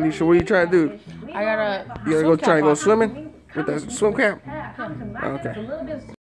Alicia, what are you trying to do? I gotta. You gotta go try and go swimming with that swim cap? Okay.